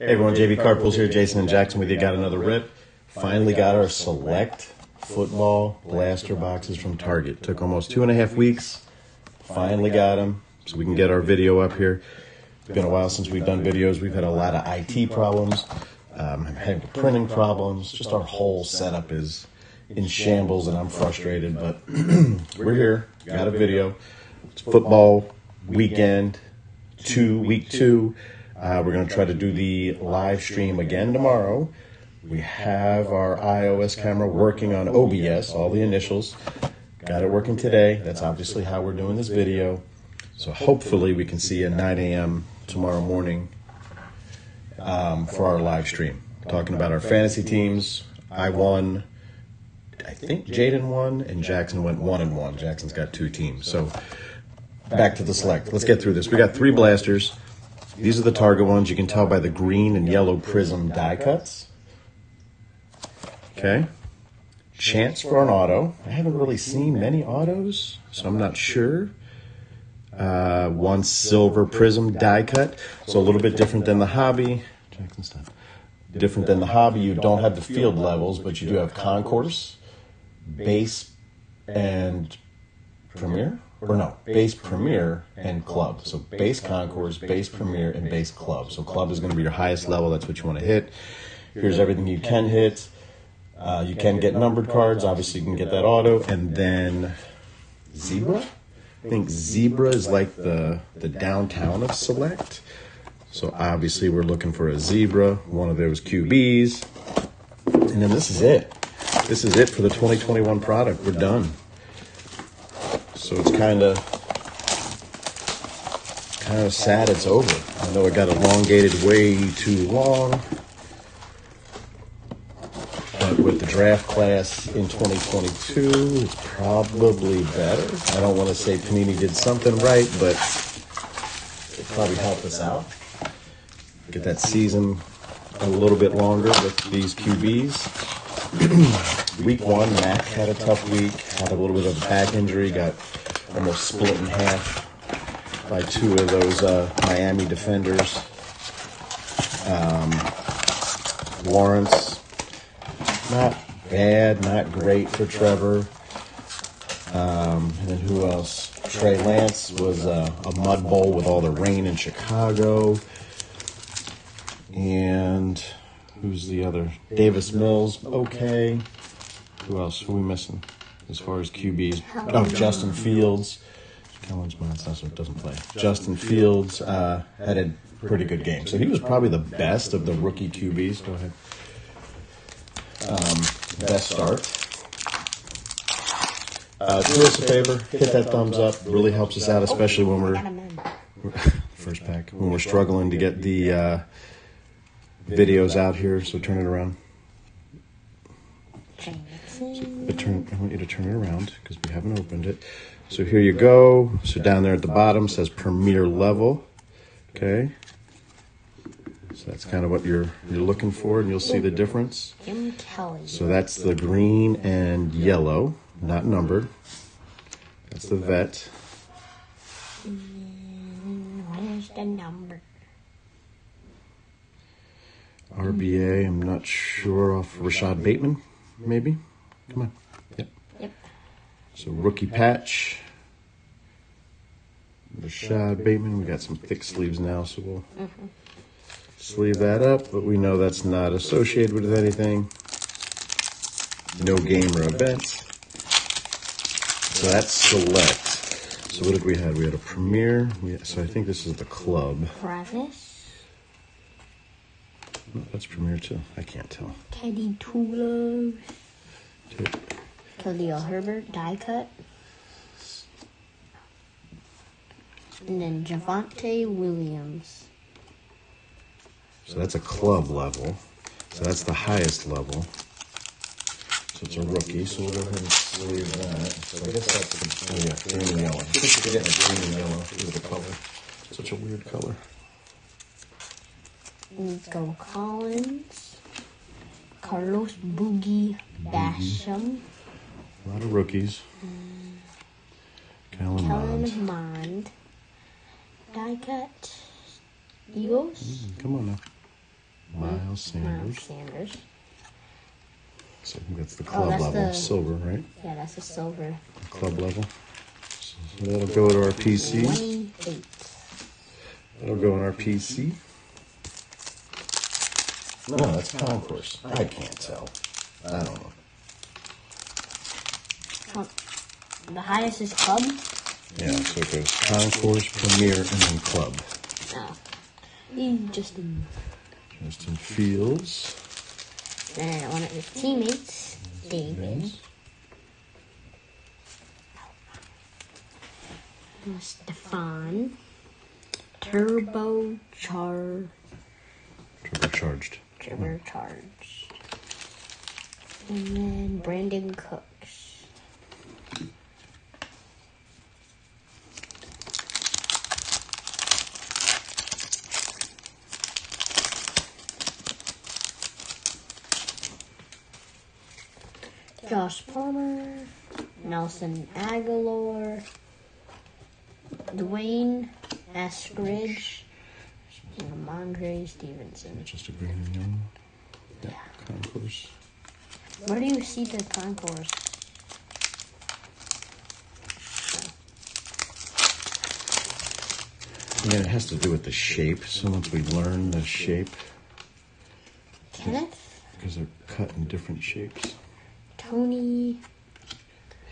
Hey everyone, JB Card Pullz here, Jason and Jackson with you. Got another rip. Finally got our select football blaster boxes from Target. Took almost two and a half weeks. Finally got them, so we can get our video up here. It's been a while since we've done videos. We've had a lot of IT problems, um, I'm having printing problems. Just our whole setup is in shambles, and I'm frustrated. But we're here. Got a video. It's football weekend, two week two. Uh, we're going to try to do the live stream again tomorrow. We have our iOS camera working on OBS, all the initials. Got it working today. That's obviously how we're doing this video. So hopefully we can see at 9 a.m. tomorrow morning um, for our live stream. Talking about our fantasy teams. I won. I think Jaden won, and Jackson went one and one. Jackson's got two teams. So back to the select. Let's get through this. We got three blasters. These are the Target ones. You can tell by the green and yellow prism die cuts. Okay. Chance for an auto. I haven't really seen many autos, so I'm not sure. Uh, one silver prism die cut. So a little bit different than the hobby. Jackson stuff. Different than the hobby. You don't have the field levels, but you do have concourse, base, and premier or no, base premier and club. So base concourse, base premier, and base club. So club is going to be your highest level. That's what you want to hit. Here's everything you can hit. Uh, you can get numbered cards. Obviously, you can get that auto, and then zebra. I think zebra is like the the downtown of select. So obviously, we're looking for a zebra, one of those QBs, and then this is it. This is it for the 2021 product. We're done. So it's kind of kind of sad it's over. I know it got elongated way too long. But with the draft class in 2022, it's probably better. I don't want to say Panini did something right, but it probably helped us out. Get that season a little bit longer with these QBs. week one, Mac had a tough week, had a little bit of a back injury, got almost split in half by two of those uh, Miami defenders. Um, Lawrence, not bad, not great for Trevor. Um, and then who else? Trey Lance was uh, a mud bowl with all the rain in Chicago. And who's the other? Davis Mills, okay. Who else? Who are we missing as far as QBs? Oh, Justin Fields. So it doesn't play. Justin Fields uh, had a pretty good game. So he was probably the best of the rookie QBs. Go ahead. Um, best start. Uh, do us a favor, hit that thumbs up. Really helps us out, especially when we're first pack when we're struggling to get the uh, videos out here. So turn it around. So, turn, I want you to turn it around because we haven't opened it. So here you go. So down there at the bottom says Premier Level. Okay. So that's kind of what you're you're looking for, and you'll see the difference. So that's the green and yellow, not numbered. That's the vet. Where's the number? RBA, I'm not sure off Rashad Bateman, maybe. Come on. Yep. Yep. So rookie patch. Rashad Bateman. We got some thick sleeves now, so we'll mm-hmm. sleeve that up. But we know that's not associated with anything. No game or event. So that's select. So what did we have? We had a premiere. So I think this is the club. Travis. No, that's premiere too. I can't tell. Teddy Two Gloves. Khalil Herbert die cut. And then Javonte Williams. So that's a club level. So that's the highest level. So it's a rookie. So we'll go ahead and sleeve that. So I guess that's the, oh yeah, green and yellow. I keep forgetting it's green and yellow. Look the color. Such a weird color. Nico Collins. Carlos Boogie Basham. A lot of rookies. Kellen Kellen Mond. Mond. Die cut. Eagles. Mm, come on now. Miles Miles Sanders. Sanders. So I think that's the Oh, club that's level. the- Silver, right? Yeah, that's a silver. Club level. So that'll go to our PC. 28. That'll go in our PC. No, that's concourse. I can't tell. I don't know. Con- The highest is club. Yeah, so it goes concourse, premier, and then club. Oh. You just Justin Fields. then one of his teammates, David. Stefan. Turbo char Turbocharged. Turbocharged. And then Brandin Cooks. Josh Palmer, Nelson Agholor, D'Wayne Eskridge, Rhamondre Stevenson. Just a green and yellow. Yeah, concourse. Where do you see the concourse? Again, it has to do with the shape. So once we learn the shape, Kenneth, because they're cut in different shapes. Tony,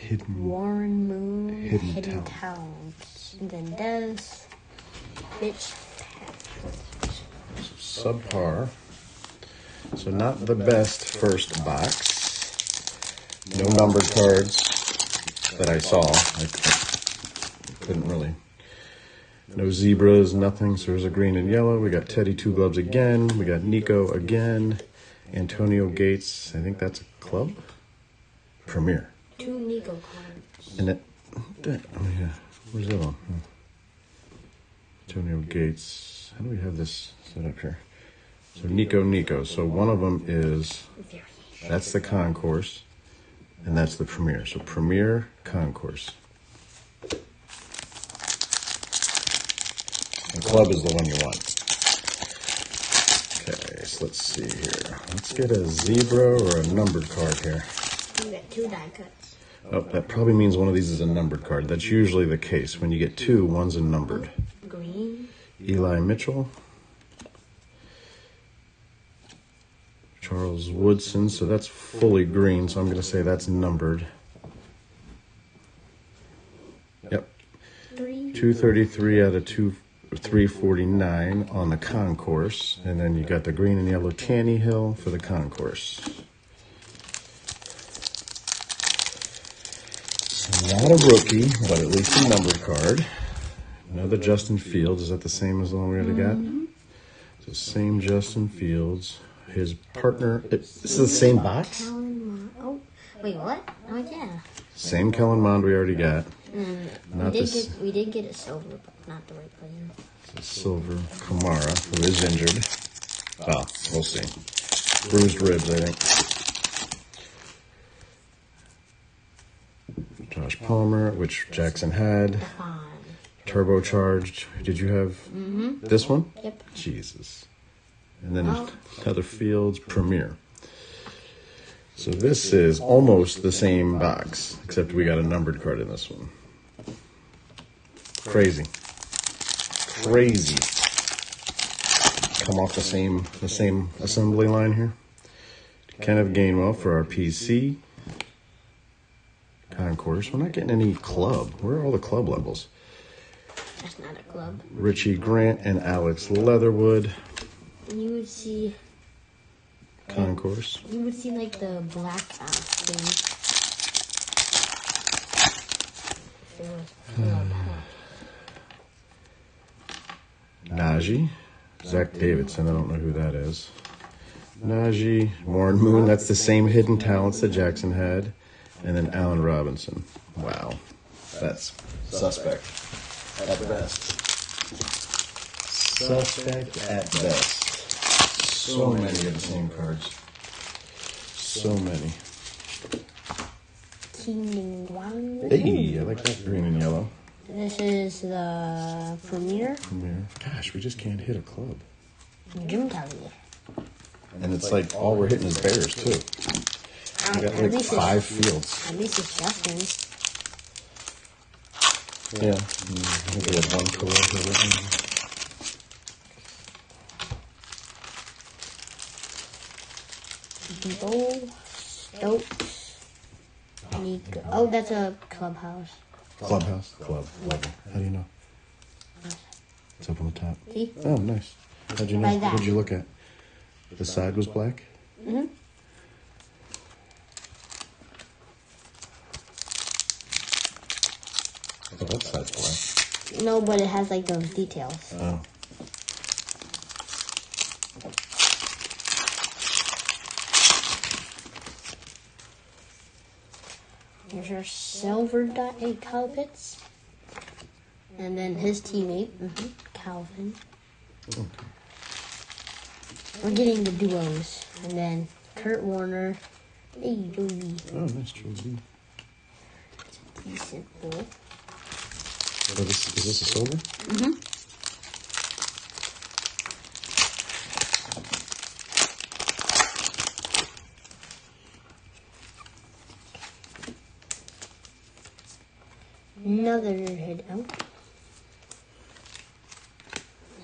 Hidden. Warren Moon, Hidden Hidden, talent. Talents, and then Des, Bitch, subpar. So not the best first box. No numbered cards that I saw. I, couldn't really. No zebras, nothing. So there's a green and yellow. We got Teddy Two Gloves again. We got Nico again. Antonio Gates. I think that's a club. Premier. two Nico cards. And it. that- Oh yeah. Where's other one? Hmm. Antonio Gates. How do we have this set up here? So Nico Nico. So one of them is that's the concourse, and that's the premiere. So premiere concourse. And club is the one you want. Okay, so let's see here. Let's get a zebra or a numbered card here. You got two die cuts. Oh, that probably means one of these is a numbered card. That's usually the case. When you get two, one's a numbered. Green, Eli Mitchell. Charles Woodson, so that's fully green, so I'm going to say that's numbered. Yep, three, 233 out of 2 349 on the concourse, and then you got the green and yellow Tanny Hill for the concourse. Not a rookie, but at least a numbered card. Another Justin Fields. Is that the same as the one we already got? It's the same Justin Fields. His partner. It, this is the same box. Oh, wait, what? Oh, yeah. Same Kellen Mond we already got. Mm, Not we did this- get we did get a silver, but not the right player. Silver Kamara, who is injured. Well, we'll see. Bruised ribs, I think. Josh Palmer, which Jackson had. Turbocharged. Did you have mm-hmm. this one? Yep. Jesus. And then Oh. Heather Fields Premier. So this is almost the same box, except we got a numbered card in this one. Crazy. Crazy. Come off the same the same assembly line here. Kenneth Gainwell for our PC. Concourse. We're not getting any club. Where are all the club levels? That's not a club. Richie Grant and Alex Leatherwood. You would see Concourse. you would see like the black thing. Najee. Zach Davidson. I don't know who that is. Najee. Warren Moon. That's the same hidden talents that Jackson had. And then Allen Robinson. Wow. That's suspect at best. Suspect at best. So many of the same cards. So many. Teaming one. Hey, I like that green and yellow. This is the premiere. Premier. Gosh, we just can't hit a club. Jim Kelly. And it's like all we're hitting is bears too. We got at like least five fields. at least it's Justin's. Yeah. I think we had one co here written. Bo Stokes. Nico. Oh, that's a clubhouse. Clubhouse. Club. How do you know? It's up on the top. See? Oh, nice. How'd you know? Like. What'd you look at? The side was black? Mm-hmm. Black. No, but it has like those details. Oh. Here's our silver dot eight. And then his teammate, mhm, Calvin. We're getting the duos. And then Kurt Warner. Hey, Joey. Oh, nice trophy. Decent bull. This, is this a silver? Mm-hmm. Another head out.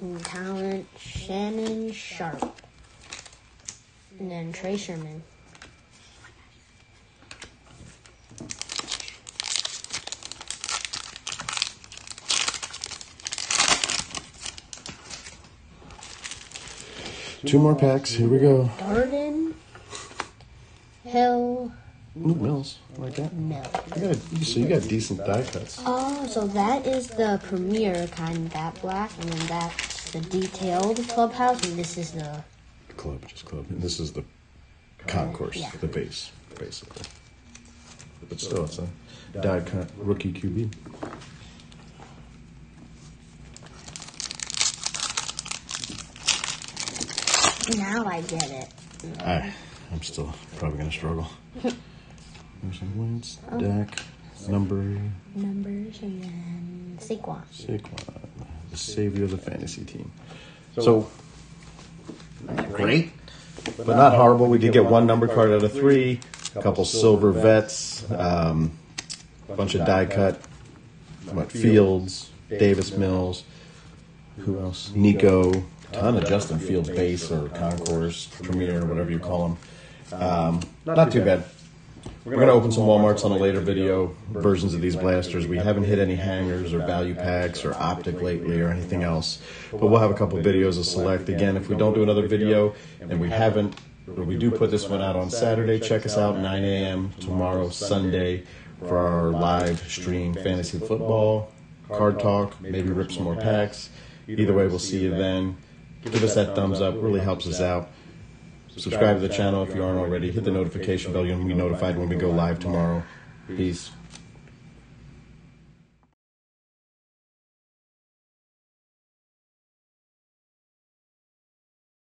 And talent Shannon Sharpe. And then Trey Sermon. Two more packs. Here we go. Garden Hill Ooh, Mills. Like that. Mill. You got a, so you got decent die cuts. Oh, so that is the premier kind, that black, and then that's the detailed clubhouse, and this is the Club, just club. And this is the concourse, Yeah. the base, basically. But still, it's a die cut rookie QB. Now I get it. I, I'm still probably gonna struggle. Carson Wentz, Dak, number Numbers and then Saquon. Saquon, the savior of the fantasy team. So, great, but not horrible. We did get one number card out of three, a couple silver vets, um, a bunch of die cut, what, Fields, Davis Mills, who else? Nico, ton of Justin Fields base or concourse, premier, whatever you call them. Um, not too bad. We're going to open some Walmarts on a later video, versions of these blasters. We haven't hit any hangers or value packs or optic lately or anything else. But we'll have a couple videos to select. Again, if we don't do another video and we haven't, or we do put this one out on Saturday, check us out 9 a.m. tomorrow, Sunday, for our live stream fantasy football, card talk, maybe rip some more packs. Either way, we'll see you then. Give us that thumbs up, really helps us out. Subscribe to the channel if you aren't already. Hit the notification bell. You'll be notified when we go live tomorrow. Peace.